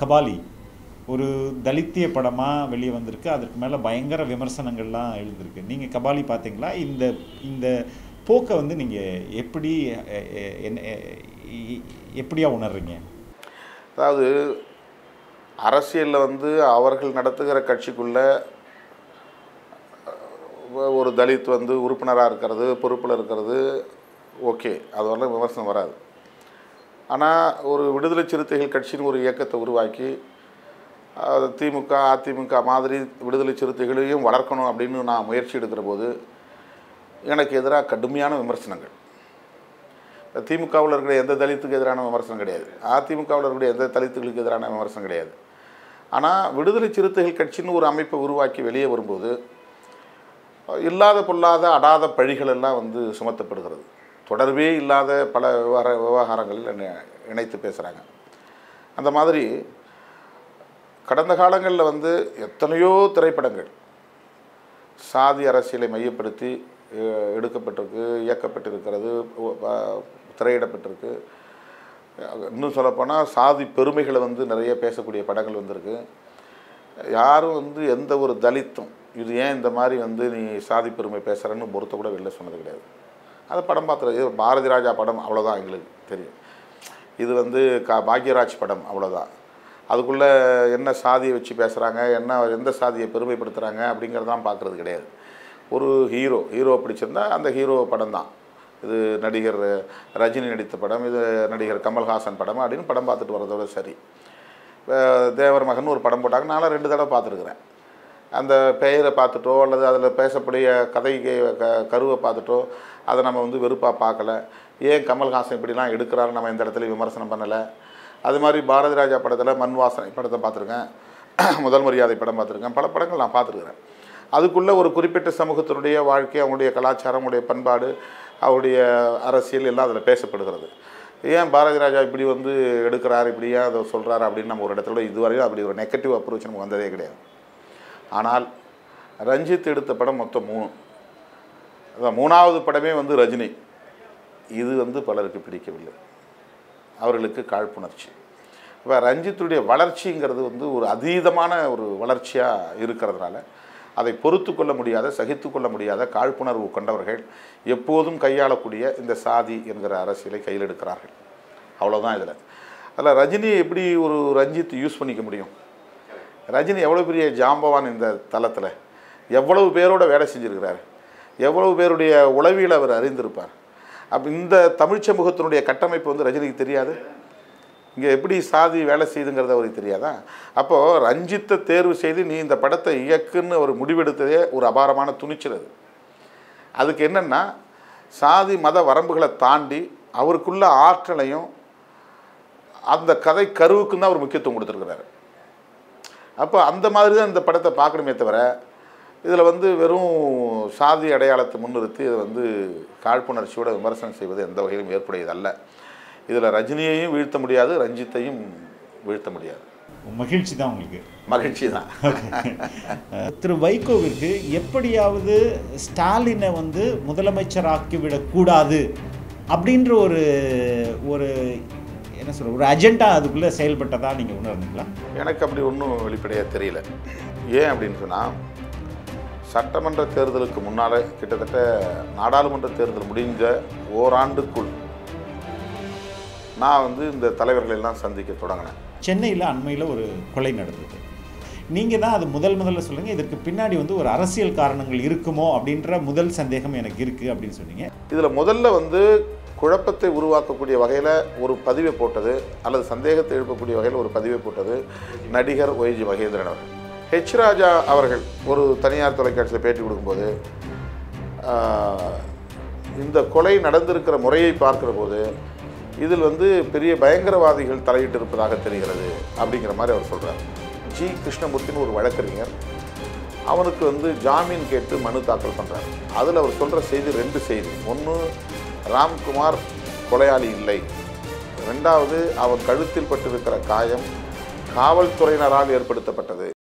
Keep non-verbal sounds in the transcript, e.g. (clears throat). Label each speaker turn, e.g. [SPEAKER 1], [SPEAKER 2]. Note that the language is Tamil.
[SPEAKER 1] கபாலி. ஒரு தலித்திய படமாக வெளியே வந்திருக்கு. அதற்கு மேலே பயங்கர விமர்சனங்கள்லாம் எழுந்திருக்கு. நீங்கள் கபாலி பார்த்தீங்களா? இந்த இந்த போக்கை வந்து நீங்கள் எப்படி என்ன எப்படியா உணர்றீங்க?
[SPEAKER 2] அதாவது அரசியலில் வந்து அவர்கள் நடத்துகிற கட்சிக்குள்ளே ஒரு தலித் வந்து உறுப்பினராக இருக்கிறது பொறுப்பில் இருக்கிறது ஓகே. அது வரலாம் விமர்சனம் வராது. ஆனால் ஒரு விடுதலை சிறுத்தைகள் கட்சின்னு ஒரு இயக்கத்தை உருவாக்கி திமுக அதிமுக மாதிரி விடுதலை சிறுத்தைகளையும் வளர்க்கணும் அப்படின்னு நான் முயற்சி எடுக்கிற போது எனக்கு எதிராக கடுமையான விமர்சனங்கள். திமுகவில் இருக்கிற எந்த தலித்துக்கு எதிரான விமர்சனம் கிடையாது. அதிமுகவில் இருக்கிற எந்த தலித்துகளுக்கு எதிரான விமர்சனம் கிடையாது. ஆனால் விடுதலை சிறுத்தைகள் கட்சின்னு ஒரு அமைப்பை உருவாக்கி வெளியே வரும்போது இல்லாத பொல்லாத அடாத பழிகள் எல்லாம் வந்து சுமத்தப்படுகிறது. தொடர்பே இல்லாத பல விவகார விவகாரங்களில் இணை- இணைத்து பேசுகிறாங்க அந்த மாதிரி கடந்த காலங்களில் வந்து எத்தனையோ திரைப்படங்கள் சாதி அரசியலை மையப்படுத்தி எடுக்கப்பட்டிருக்கு இயக்கப்பட்டிருக்கிறது திரையிடப்பட்டிருக்கு. இன்னும் சொல்லப்போனால் சாதி பெருமைகளை வந்து நிறைய பேசக்கூடிய படங்கள் வந்திருக்கு. யாரும் வந்து எந்த ஒரு தலித்தும் இது ஏன் இந்த மாதிரி வந்து நீ சாதி பெருமை பேசுகிறேன்னு பொறுத்த கூட வெளில சொன்னது கிடையாது. அது படம் பார்த்துரு இது பாரதி ராஜா படம் அவ்வளோதான் எங்களுக்கு தெரியும். இது வந்து கா பாக்யராஜ் படம் அவ்வளோதான் அதுக்குள்ளே என்ன சாதியை வச்சு பேசுகிறாங்க என்ன எந்த சாதியை பெருமைப்படுத்துகிறாங்க அப்படிங்கிறதான் பார்க்குறது கிடையாது. ஒரு ஹீரோ ஹீரோ பிடிச்சிருந்தா அந்த ஹீரோ படம் தான். இது நடிகர் ரஜினி நடித்த படம் இது நடிகர் கமல்ஹாசன் படம் அப்படின்னு படம் பார்த்துட்டு வரதோட சரி. தேவர் மகன் ஒரு படம் போட்டாங்க. நானும் ரெண்டு தடவை பார்த்துருக்குறேன். அந்த பெயரை பார்த்துட்டோ அல்லது அதில் பேசக்கூடிய கதை க கருவை பார்த்துட்டோ அதை நம்ம வந்து வெறுப்பாக பார்க்கல. ஏன் கமல்ஹாசன் இப்படிலாம் எடுக்கிறாரு நம்ம இந்த இடத்துல விமர்சனம் பண்ணலை? அது மாதிரி பாரதி ராஜா படத்தில் மண் வாசனை படத்தை பார்த்துருக்கேன். (clears throat) முதல் மரியாதை படம் பார்த்துருக்கேன். பல படங்கள் நான் பார்த்துருக்குறேன். அதுக்குள்ளே ஒரு குறிப்பிட்ட சமூகத்தினுடைய வாழ்க்கை அவங்களுடைய கலாச்சாரம் அவங்களுடைய பண்பாடு அவருடைய அரசியல் எல்லாம் அதில் பேசப்படுகிறது. ஏன் பாரதி ராஜா இப்படி வந்து எடுக்கிறார் இப்படியே அதை சொல்கிறாரு அப்படின்னு நம்ம ஒரு இடத்துல இதுவரையும் அப்படி ஒரு நெகட்டிவ் அப்ரோச் நமக்கு வந்ததே கிடையாது. ஆனால் ரஞ்சித் எடுத்த படம் மொத்தம் மூணு. அதான் மூணாவது படமே வந்து ரஜினி. இது வந்து பலருக்கு பிடிக்கவில்லை. அவர்களுக்கு காழ்ப்புணர்ச்சி. இப்போ ரஞ்சித்துடைய வளர்ச்சிங்கிறது வந்து ஒரு அதீதமான ஒரு வளர்ச்சியாக இருக்கிறதுனால அதை பொறுத்து கொள்ள முடியாத சகித்து கொள்ள முடியாத காழ்ப்புணர்வு கொண்டவர்கள் எப்போதும் கையாளக்கூடிய இந்த சாதி என்கிற அரசியலை கையில் எடுக்கிறார்கள். அவ்வளோதான் இதில். அதில் ரஜினியை எப்படி ஒரு ரஞ்சித் யூஸ் பண்ணிக்க முடியும்? ரஜினி எவ்வளோ பெரிய ஜாம்பவான் இந்த தளத்தில்? எவ்வளவு பேரோட வேலை செஞ்சுருக்கிறார்? எவ்வளவு பேருடைய உளவியில் அவர் அறிந்திருப்பார்? அப்போ இந்த தமிழ் சமூகத்தினுடைய கட்டமைப்பு வந்து ரஜினிக்கு தெரியாது? இங்கே எப்படி சாதி வேலை செய்யுதுங்கிறது அவருக்கு தெரியாதா? அப்போது ரஞ்சித்தை தேர்வு செய்து நீ இந்த படத்தை இயக்குன்னு ஒரு முடிவெடுத்ததே ஒரு அபாரமான துணிச்சல் அது. அதுக்கு என்னென்னா சாதி மத வரம்புகளை தாண்டி அவருக்குள்ள ஆற்றலையும் அந்த கதை கருவுக்கும் தான் அவர் முக்கியத்துவம் கொடுத்துருக்கிறாரு. அப்போ அந்த மாதிரி தான் இந்த படத்தை பார்க்கணுமே தவிர இதில் வந்து வெறும் சாதி அடையாளத்தை முன்னிறுத்தி இதை வந்து காழ்ப்புணர்ச்சியோட விமர்சனம் செய்வது எந்த வகையிலும் ஏற்புடையதல்ல. இதில் ரஜினியையும் வீழ்த்த முடியாது ரஞ்சித்தையும் வீழ்த்த முடியாது.
[SPEAKER 1] மகிழ்ச்சி தான் உங்களுக்கு?
[SPEAKER 2] மகிழ்ச்சி தான்.
[SPEAKER 1] திரு வைகோவிற்கு எப்படியாவது ஸ்டாலினை வந்து முதலமைச்சராக்கி விடக்கூடாது அப்படின்ற ஒரு ஒரு என்ன சொல்ற ஒரு அஜெண்டா அதுக்குள்ளே செயல்பட்டதா நீங்கள் உணர்ந்தீங்களா?
[SPEAKER 2] எனக்கு அப்படி ஒன்றும் வெளிப்படையாக தெரியல. ஏன் அப்படின்னு சொன்னால் சட்டமன்ற தேர்தலுக்கு முன்னால் கிட்டத்தட்ட நாடாளுமன்ற தேர்தல் முடிஞ்ச ஓராண்டுக்குள் நான் வந்து இந்த தலைவர்களை எல்லாம் சந்திக்க தொடங்கினேன்.
[SPEAKER 1] சென்னையில் அண்மையில் ஒரு கொலை நடந்தது. நீங்கள் தான் அது முதல் முதல்ல சொல்லுங்கள் இதற்கு பின்னாடி வந்து ஒரு அரசியல் காரணங்கள் இருக்குமோ அப்படின்ற முதல் சந்தேகம் எனக்கு இருக்குது அப்படின்னு சொன்னீங்க.
[SPEAKER 2] இதில் முதல்ல வந்து குழப்பத்தை உருவாக்கக்கூடிய வகையில் ஒரு பதிவை போட்டது அல்லது சந்தேகத்தை எழுப்பக்கூடிய வகையில் ஒரு பதிவை போட்டது நடிகர் ஒய்ஜி மகேந்திரன் அவர்கள். ஹெச் ராஜா அவர்கள் ஒரு தனியார் தொலைக்காட்சியில் பேட்டி கொடுக்கும்போது இந்த கொலை நடந்திருக்கிற முறையை பார்க்குற போது இதில் வந்து பெரிய பயங்கரவாதிகள் தலையிட்டு இருப்பதாக தெரிகிறது அப்படிங்கிற மாதிரி அவர் சொல்கிறார் ஜி கிருஷ்ணமூர்த்தின்னு ஒரு வழக்கறிஞர் அவனுக்கு வந்து ஜாமீன் கேட்டு மனு தாக்கல் பண்ணுறாரு அதில் அவர் சொல்கிற செய்தி ரெண்டு செய்தி. ஒன்று ராம்குமார் கொலையாளி இல்லை. ரெண்டாவது அவர் கழுத்தில் பட்டிருக்கிற காயம் காவல்துறையினரால் ஏற்படுத்தப்பட்டது.